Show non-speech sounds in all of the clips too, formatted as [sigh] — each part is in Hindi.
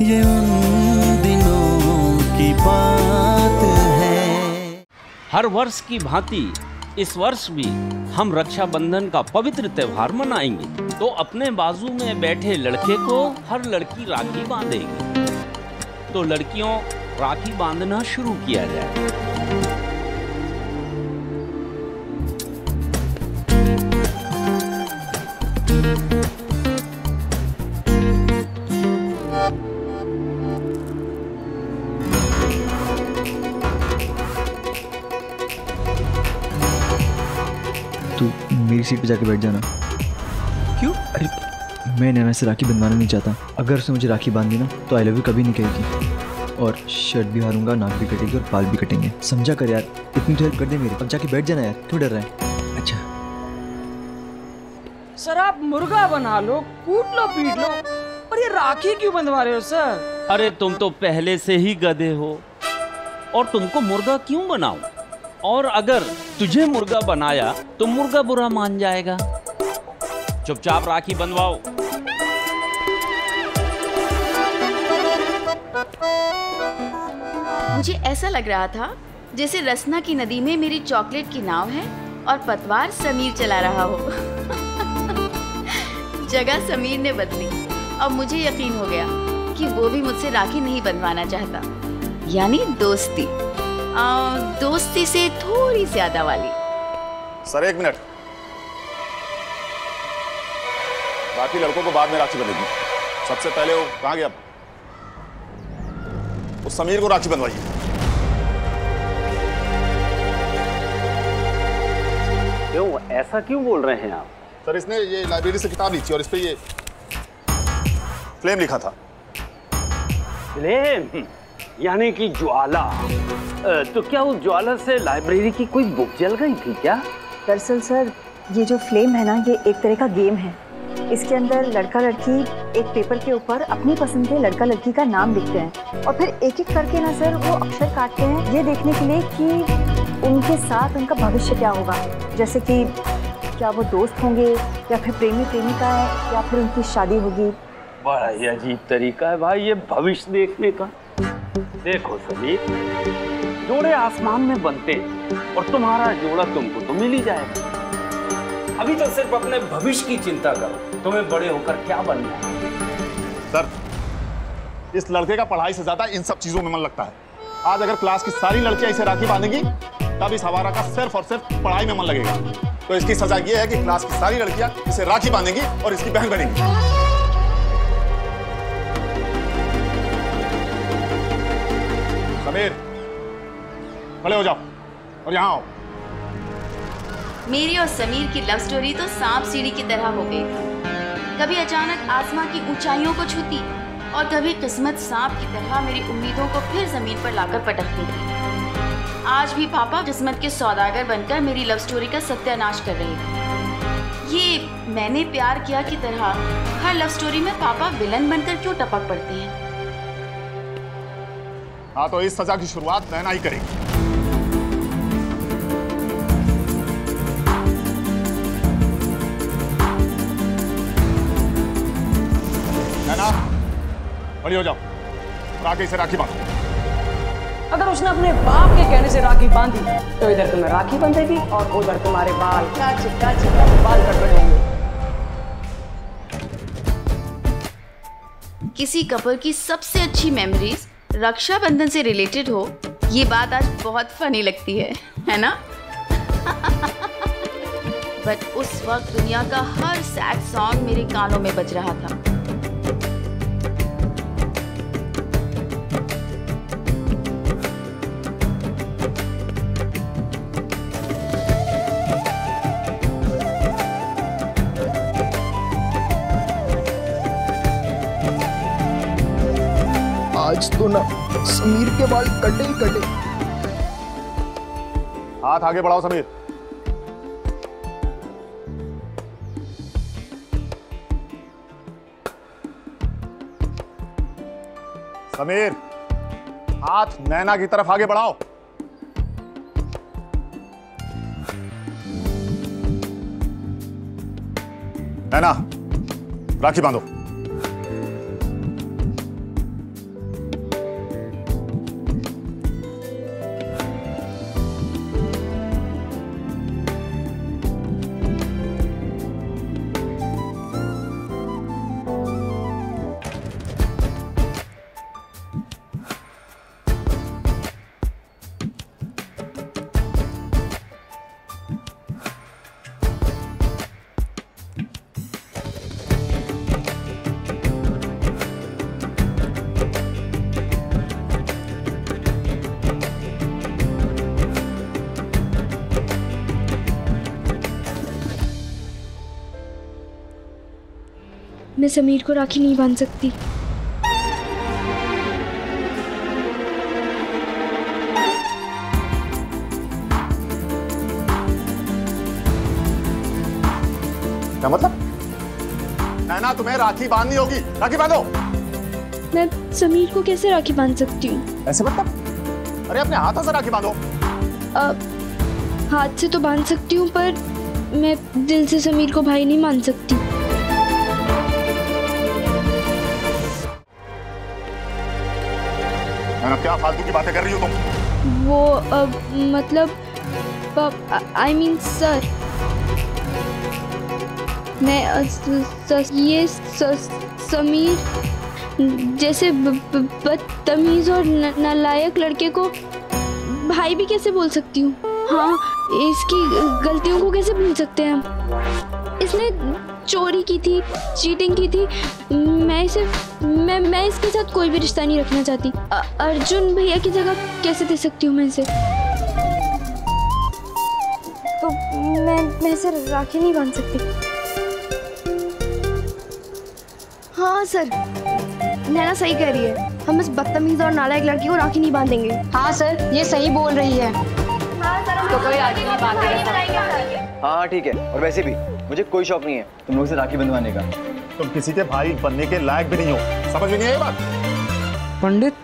ये उन दिनों की बात है। हर वर्ष की भांति, इस वर्ष भी हम रक्षाबंधन का पवित्र त्योहार मनाएँगे। तो अपने बाजू में बैठे लड़के को हर लड़की राखी बांधेगी। तो लड़कियों, राखी बांधना शुरू किया जाए। मेरी सीट पे जाके बैठ जाना। क्यों? अरे मैं नैना से राखी बंधवाना नहीं चाहता। अगर उसने मुझे राखी बाँध दी ना तो आई लव यू कभी नहीं कहेगी। और शर्ट भी हारूँगा नाक भी कटेगी और बाल भी कटेंगे। समझा कर यार इतनी तो हेल्प कर दे मेरी। अब जाके बैठ जाना यार क्यों डर रहा है? अच्छा। सर आप मुर्गा बना लो कूट लो पीट लो। पर ये राखी क्यों बंधवा रहे हो सर? अरे तुम तो पहले से ही गधे हो। और तुमको मुर्गा क्यों बनाऊँ? और अगर तुझे मुर्गा बनाया तो मुर्गा बुरा मान जाएगा। चुपचाप राखी बंधवाओ। मुझे ऐसा लग रहा था, जैसे रसना की नदी में मेरी चॉकलेट की नाव है और पतवार समीर चला रहा हो। [laughs] जगह समीर ने बदली। अब मुझे यकीन हो गया कि वो भी मुझसे राखी नहीं बनवाना चाहता। यानी दोस्ती। आ, दोस्ती से थोड़ी ज़्यादा वाली। सर एक मिनट। बाकी लड़कों को बाद में राखी बनेगी सबसे पहले वो कहाँ गया? उस समीर को राखी बनवाइए क्यों ऐसा क्यों बोल रहे हैं आप? सर इसने ये लाइब्रेरी से किताब ली थी और इस पे ये फ्लेम लिखा था। फ्लेम? यानी कि ज्वाला। तो क्या उस ज्वाला से लाइब्रेरी की कोई बुक जल गई थी क्या? दरअसल सर ये जो फ्लेम है ना ये एक तरह का गेम है। इसके अंदर लड़का लड़की एक पेपर के ऊपर अपनी पसंद के लड़का लड़की का नाम लिखते हैं। और फिर एक एक करके ना सर वो अक्षर काटते हैं। ये देखने के लिए कि उनके साथ उनका भविष्य क्या होगा। जैसे कि क्या वो दोस्त होंगे या फिर प्रेमी प्रेमिका है या फिर उनकी शादी होगी। बड़ा ही अजीब तरीका है भाई ये भविष्य देखने का। देखो समीर जोड़े आसमान में बनते हैं और तुम्हारा जोड़ा तुमको तो मिल ही जाएगा। अभी तो सिर्फ़ अपने भविष्य की चिंता करो। तुम्हें बड़े होकर क्या बनना है? सर इस लड़के का पढ़ाई से ज़्यादा इन सब चीज़ों में मन लगता है। आज अगर क्लास की सारी लड़कियाँ इसे राखी बांधेंगी तब इस हवारा का सिर्फ़ और सिर्फ़ पढ़ाई में मन लगेगा। तो इसकी सजा यह है कि क्लास की सारी लड़कियाँ इसे राखी बांधेंगी और इसकी बहन बनेंगी। खड़े हो जाओ। और यहाँ आओ। मेरी और समीर की लव स्टोरी तो सांप सीढ़ी की तरह हो गई थी। कभी अचानक आसमां की ऊंचाइयों को छूती और कभी किस्मत सांप की तरह मेरी उम्मीदों को फिर ज़मीन पर लाकर पटकती थी आज भी पापा किस्मत के सौदागर बनकर मेरी लव स्टोरी का सत्यानाश कर रहे थे ये मैंने प्यार किया की तरह हर लव स्टोरी में पापा विलन बनकर क्यों टपक पड़ते हैं? हाँ तो इस सजा की शुरुआत नैना ही करेगी। खड़ी हो जाओ। राखी से राखी बांधो। अगर उसने अपने बाप के कहने से राखी बांधी तो इधर तुम्हें राखी बंधेगी और उधर तुम्हारे बाल क्या बाल कट रहे होंगे। किसी कपल की सबसे अच्छी मेमोरीज रक्षाबंधन से रिलेटेड हो ये बात आज बहुत फनी लगती है है ना? [laughs] बट उस वक्त दुनिया का हर सैड सॉन्ग मेरे कानों में बज रहा था। आज तो ना, समीर के बाल कटे ही कटे। हाथ आगे बढ़ाओ, समीर। समीर, हाथ नैना की तरफ़ आगे बढ़ाओ। नैना, राखी बांधो। मैं समीर को राखी नहीं बाँध सकती। क्या मतलब? नैना तुम्हें राखी बांधनी होगी। राखी बांधो। मैं समीर को कैसे राखी बाँध सकती हूँ? ऐसे मतलब? अरे अपने हाथों से राखी बांधो। हाथ से तो बाँध सकती हूँ पर मैं दिल से समीर को भाई नहीं मान सकती। क्या फालतू की बातें कर रही हो तुम? वो, अब मतलब आई मीन सर मैं ये समीर, जैसे बदतमीज और नालायक लड़के को भाई भी कैसे बोल सकती हूँ? हाँ इसकी गलतियों को कैसे भूल सकते हैं हम? इसने चोरी की थी चीटिंग की थी। मैं इसे मैं मैं इसके साथ कोई भी रिश्ता नहीं रखना चाहती। अ- अर्जुन भैया की जगह कैसे दे सकती हूँ मैं इसे? तो मैं मैं इसे राखी नहीं बाँध सकती। हाँ सर। नैना सही कह रही है। हम इस बदतमीज और नालायक लड़की को राखी नहीं बांधेंगे। हाँ सर ये सही बोल रही है। तो कोई राखी नहीं बांधेगा हाँ हाँ ठीक है। और वैसे भी मुझे कोई शौक नहीं है तुम लोग से राखी बंधवाने का। तुम किसी के भाई बनने के लायक भी नहीं हो। समझ में नहीं आई बात? पंडित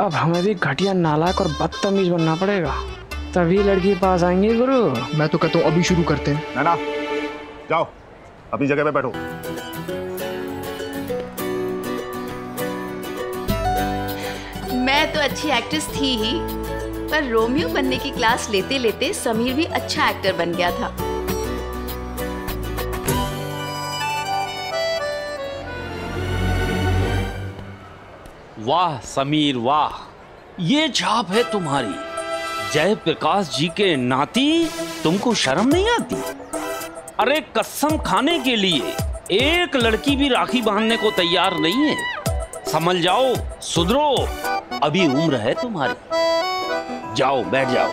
अब हमें भी घटिया नालायक और बदतमीज बनना पड़ेगा। तभी लड़की पास आएँगे गुरु। मैं तो कहता हूँ अभी शुरू करते हैं। नैना जाओ अपनी जगह पे बैठो। मैं तो अच्छी एक्ट्रेस थी ही पर रोमियो बनने की क्लास लेते लेते समीर भी अच्छा एक्टर बन गया था। वाह, समीर वाह। ये छाप है तुम्हारी। जय प्रकाश जी के नाती तुमको शर्म नहीं आती? अरे, कसम खाने के लिए एक लड़की भी राखी बांधने को तैयार नहीं है। समझ जाओ, सुधरो। अभी उम्र है तुम्हारी। जाओ, बैठ जाओ।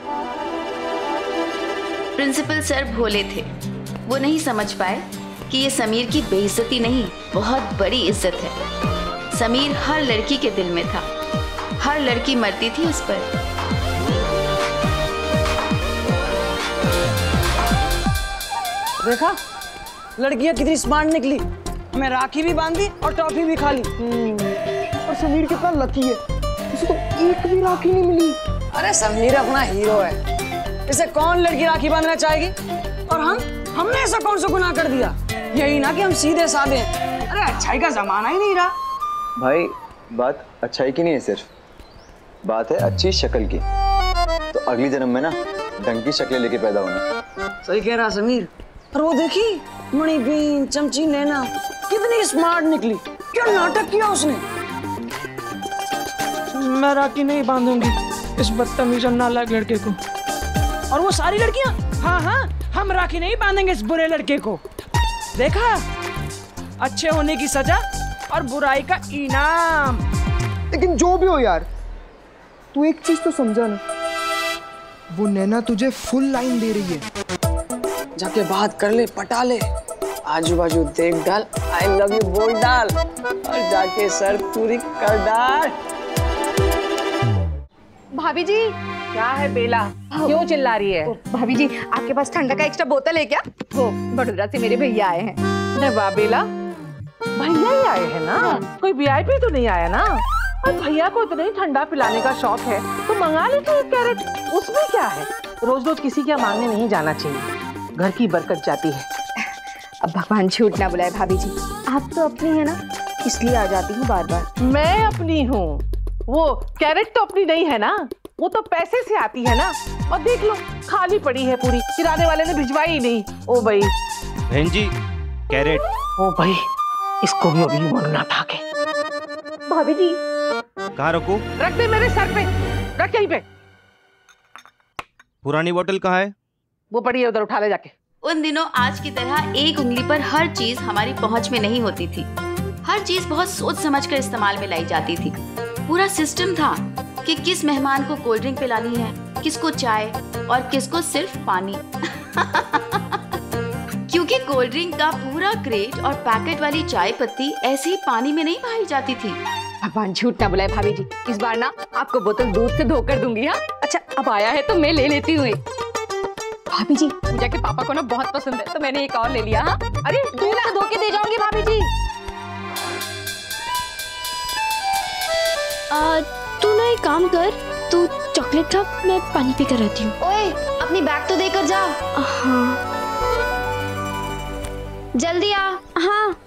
प्रिंसिपल सर भोले थे। वो नहीं समझ पाए कि ये समीर की बेइज्जती नहीं, बहुत बड़ी इज़्ज़त है। समीर हर लड़की के दिल में था। हर लड़की मरती थी उस पर। देखा? लड़कियाँ कितनी स्मार्ट निकली। मैं राखी भी बांधी और टॉफी भी खा ली और समीर कितना लकी है। उसे तो एक भी राखी नहीं मिली। अरे समीर अपना हीरो है। इसे कौन लड़की राखी बांधना चाहेगी? और हम? हमने ऐसा कौन सा गुनाह कर दिया? यही ना कि हम सीधे साधे हैं। अरे अच्छाई का जमाना ही नहीं रहा। भाई बात अच्छाई की नहीं है सिर्फ़। बात है अच्छी शक्ल की। तो अगली जन्म में ना ढंग की शक्लें लेके पैदा होना। सही कह रहा समीर। और वो देखी मणिबीन चमची नैना कितनी स्मार्ट निकली। क्या नाटक किया उसने? मैं राखी नहीं बांधूँगी इस बदतमीज और नालायक लड़के को। और वो सारी लड़कियाँ? हाँ हाँ हम राखी नहीं बांधेंगे इस बुरे लड़के को। देखा? अच्छे होने की सजा और बुराई का इनाम। लेकिन जो भी हो यार तू एक चीज़ तो समझा ना। वो नैना तुझे फुल लाइन दे रही है। जाके बात कर ले पटा ले। आजू बाजू देख डाल आई लव यू बोल डाल। और जाके सर पूरी कर डाल। भाभी जी। क्या है बेला? क्यों चिल्ला रही है? भाभी जी आपके पास ठंडा का एक्स्ट्रा बोतल है क्या? वो बड़ोदरा से मेरे भैया आए हैं। बेला भैया ही आए हैं। ना कोई वीआईपी तो नहीं आया ना? और भैया को इतना ही ठंडा पिलाने का शौक है तो मंगा लेते एक कैरेट। उसमें क्या है? रोज रोज किसी के मांगने नहीं जाना चाहिए। घर की बरकत जाती है। अब भगवान झूठ ना बुलाए भाभी जी। आप तो अपनी है ना? इसलिए आ जाती हूँ बार बार मैं अपनी हूँ। वो कैरेट तो अपनी नहीं है ना? वो तो पैसे से आती है ना? और देख लो खाली पड़ी है पूरी। किराने वाले ने भिजवाई ही नहीं। ओ भाई। बहन जी कैरेट। ओ भाई। इसको भी अभी मरना था के भाभी जी कहाँ रखो? रख दे मेरे सर पे। रख यहीं पे। पुरानी बोतल कहाँ है? वो पड़ी है उधर उठा ले जाके। उन दिनों आज की तरह एक उंगली पर हर चीज़ हमारी पहुँच में नहीं होती थी। हर चीज़ बहुत सोच समझ कर इस्तेमाल में लाई जाती थी। पूरा सिस्टम था कि किस मेहमान को कोल्ड ड्रिंक पिलानी है किसको चाय और किसको सिर्फ़ पानी। [laughs] क्योंकि कोल्ड ड्रिंक का पूरा क्रेट और पैकेट वाली चाय पत्ती ऐसे ही पानी में नहीं बहाई जाती थी। भगवान झूठ ना बुलाए भाभी जी। इस बार ना आपको बोतल दूध से धोकर दूँगी हाँ? अच्छा अब आया है तो मैं ले लेती हूँ भाभी जी पूजा के पापा को ना बहुत पसंद है तो मैंने एक और ले लिया हाँ? अरे दूध से धो के दे जाऊँगी भाभी जी। तू ना एक काम कर तू चॉकलेट खा मैं पानी पी कर आती हूँ। ओए अपनी बैग तो देकर जा। हाँ। जल्दी आ। हाँ।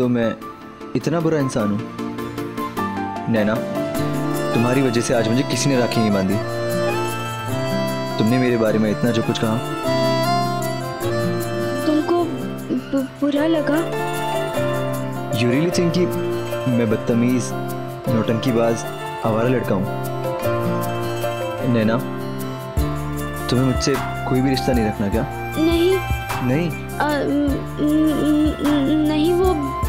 तो मैं इतना बुरा इंसान हूँ। नैना तुम्हारी वजह से आज मुझे किसी ने राखी नहीं बांधी। तुमने मेरे बारे में इतना जो कुछ कहा। तुमको बुरा लगा? यू रियली थिंक कि मैं बदतमीज नौटंकीबाज आवारा लड़का हूँ। नैना तुम्हें मुझसे कोई भी रिश्ता नहीं रखना क्या? नहीं। नहीं। आ, न- न- न- नहीं वो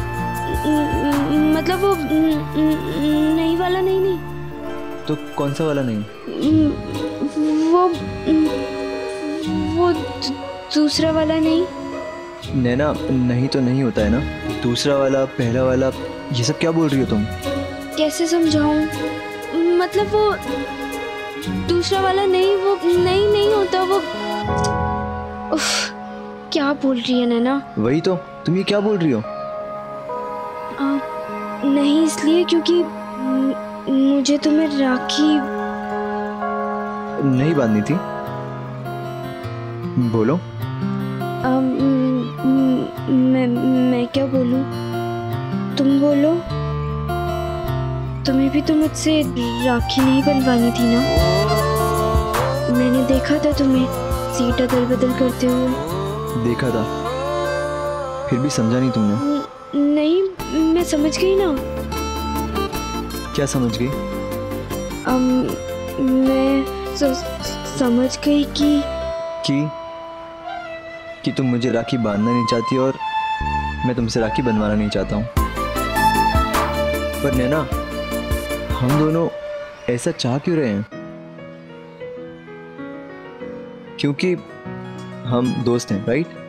मतलब वो नहीं वाला नहीं नहीं। तो कौन सा वाला नहीं? वो वो दूसरा वाला नहीं। नैना नहीं तो नहीं होता है ना? दूसरा वाला पहला वाला ये सब क्या बोल रही हो तुम? कैसे समझाऊं? मतलब वो दूसरा वाला नहीं वो नहीं नहीं होता वो उफ, क्या बोल रही है नैना? वही तो तुम ये क्या बोल रही हो? नहीं इसलिए क्योंकि मुझे तुम्हें राखी। नहीं बांधनी थी। बोलो। म- मैं मैं क्या बोलूँ? तुम बोलो। तुम्हें भी तो मुझसे राखी नहीं बनवानी थी ना? मैंने देखा था तुम्हें सीट अदल बदल करते हुए। देखा था। फिर भी समझा नहीं तुमने। नहीं मैं समझ गई ना। क्या समझ गई? अम, मैं स- समझ गई कि कि कि तुम मुझे राखी बांधना नहीं चाहती और मैं तुमसे राखी बनवाना नहीं चाहता हूँ। पर नैना हम दोनों ऐसा चाह क्यों रहे हैं? क्योंकि हम दोस्त हैं राइट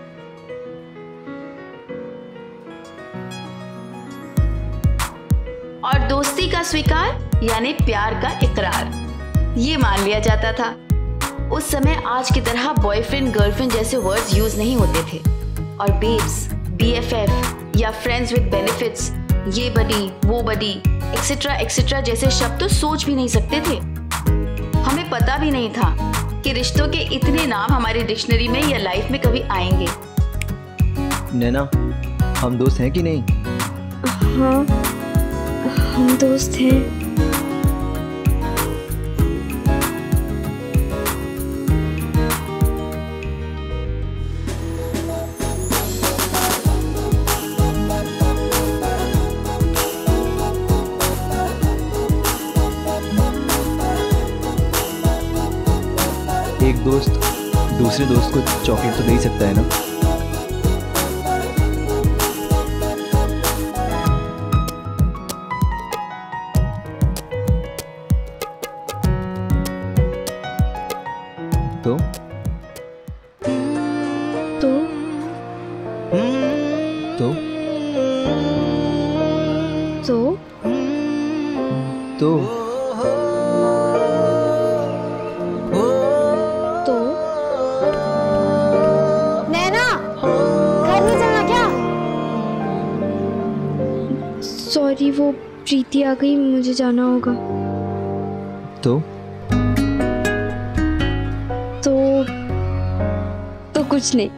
और दोस्ती का स्वीकार यानी प्यार का इकरार। ये मान लिया जाता था। उस समय आज की तरह बॉयफ्रेंड गर्लफ्रेंड जैसे वर्ड्स यूज़ नहीं होते थे। और बेब्स बीएफएफ या फ्रेंड्स विद बेनिफिट्स ये बडी वो बडी एक्सेट्रा एक्सेट्रा जैसे शब्द तो सोच भी नहीं सकते थे। हमें पता भी नहीं था कि रिश्तों के इतने नाम हमारी डिक्शनरी में या लाइफ में कभी आएँगे। नैना हम दोस्त हैं कि नहीं? हाँ। हम दोस्त हैं। एक दोस्त दूसरे दोस्त को चॉकलेट तो दे ही सकता है ना? तो। तो? नैना घर नहीं चलना क्या? सॉरी वो प्रीति आ गई मुझे जाना होगा। तो? तो? तो कुछ नहीं।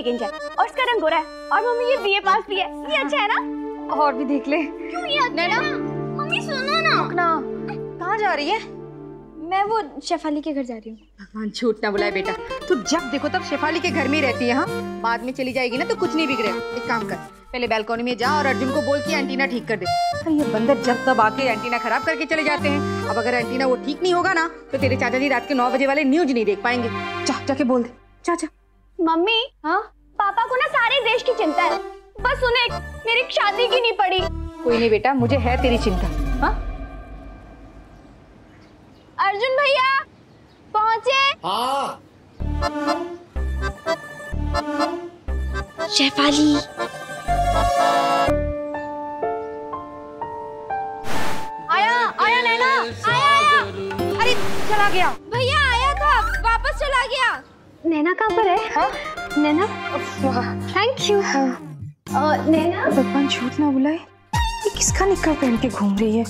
एक इंच है और इसका रंग गोरा है। और मम्मी ये बीए पास भी है। ये अच्छा है ना? और भी देख ले। क्यों ये अच्छा है? मम्मी सुनो ना। रुकना। कहाँ जा रही है? मैं वो शेफाली के घर जा रही हूँ। भगवान झूठ ना बुलाए बेटा। तू जब देखो तब शेफाली के घर में ही रहती है हाँ? बाद में चली जाएगी ना तो कुछ नहीं बिगड़ेगा एक काम कर पहले बैल्कनी में जा और अर्जुन को बोल के एंटीना ठीक कर दे। अरे ये बंदर जब तब आके एंटीना खराब करके चले जाते हैं। अब अगर एंटीना वो ठीक नहीं होगा ना तो तेरे चाचा जी रात के नौ बजे वाले न्यूज़ नहीं देख पाएँगे। जा जाके बोल दे। चाचा मम्मी हाँ? पापा को ना सारे देश की चिंता है। बस उन्हें मेरी शादी की नहीं पड़ी। कोई नहीं बेटा मुझे है तेरी चिंता। हाँ? अर्जुन भैया पहुँचे। हाँ। शेफाली। आया आया नैना आया आया। अरे चला गया। भैया आया था वापस चला गया। नैना कहाँ पर है हाँ? नैना थैंक यू नैना भगवान झूठ ना बुलाए ये किसका निक्कर पहन के घूम रही है?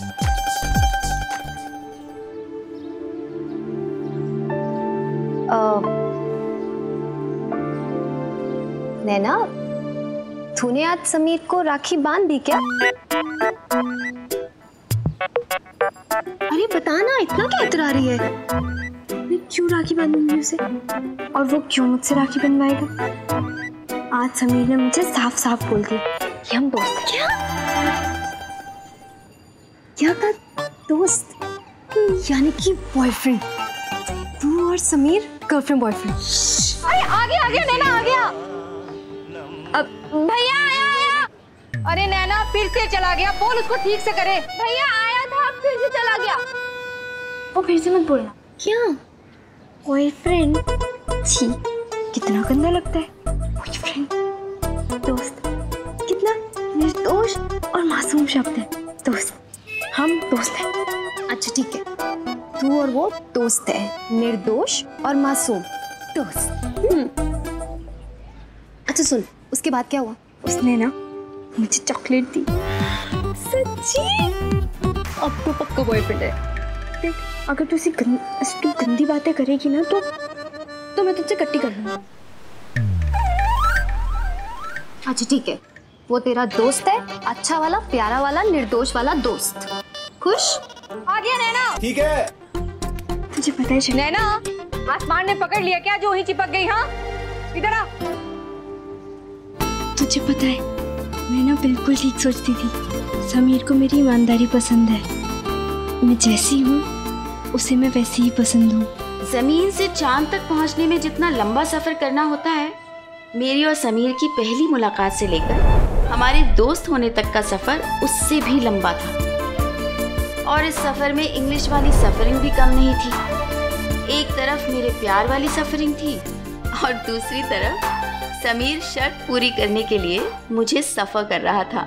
नैना तूने आज समीर को राखी बाँध दी क्या? अरे बता ना इतना क्या इतरा रही है? राखी बांधूँगी उसे और वो क्यों मुझसे राखी बनवाएगा आज समीर ने मुझे साफ़ साफ़ बोल दिया कि हम दोस्त हैं क्या क्या कहा दोस्त यानी कि बॉयफ्रेंड तू और समीर गर्लफ्रेंड बॉयफ्रेंड अरे आ गया आ गया नैना आ गया अब भैया आया आया अरे नैना फिर से चला गया बोल उसको ठीक से करे भैया आया था फिर से चला गया वो फिर से मत बोलना क्या बॉयफ्रेंड छी, कितना गंदा लगता है। बॉयफ्रेंड दोस्त, कितना निर्दोष और मासूम शब्द है। दोस्त, हम दोस्त हैं। अच्छा ठीक है। तू और वो दोस्त है, निर्दोष और मासूम। दोस्त। अच्छा सुन, उसके बाद क्या हुआ? उसने ना मुझे चॉकलेट दी। सच्ची? अब तो पक्का बॉयफ्रेंड है। देख अगर तू ऐसी गंद, तू गंदी बातें करेगी ना तो तो मैं तुझसे कट्टी कर लूँगी अच्छा ठीक है। वो तेरा दोस्त है अच्छा वाला प्यारा वाला निर्दोष वाला दोस्त। खुश? आ गया नैना। ठीक है। तुझे पता है नैना आसमान ने पकड़ लिया क्या? जो ही चिपक गई हाँ? इधर आ। तुझे पता है मैं ना बिल्कुल ठीक सोचती थी। समीर को मेरी ईमानदारी पसंद है। मैं जैसी हूँ, उसे मैं वैसी ही पसंद हूँ। ज़मीन से चाँद तक पहुँचने में जितना लंबा सफ़र करना होता है, मेरी और समीर की पहली मुलाकात से लेकर हमारे दोस्त होने तक का सफ़र उससे भी लंबा था। और इस सफ़र में इंग्लिश वाली सफरिंग भी कम नहीं थी। एक तरफ़ मेरे प्यार वाली सफरिंग थी, और दूसरी तरफ़ समीर शर्त पूरी करने के लिए मुझे सफ़र कर रहा था।